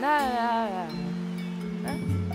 来来来，嗯。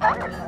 Oh.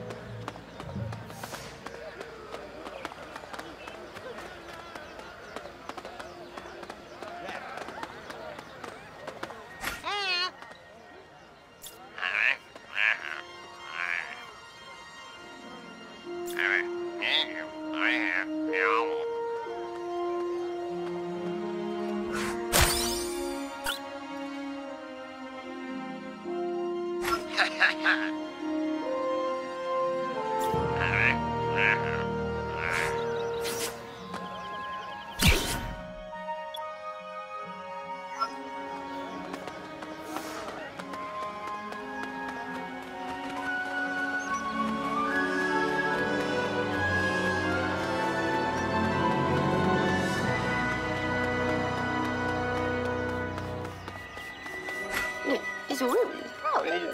He's really proud, isn't he?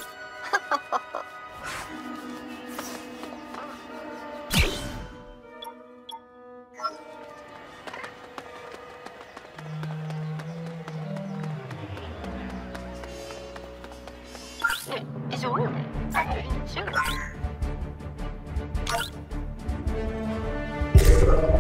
He's really proud, isn't he?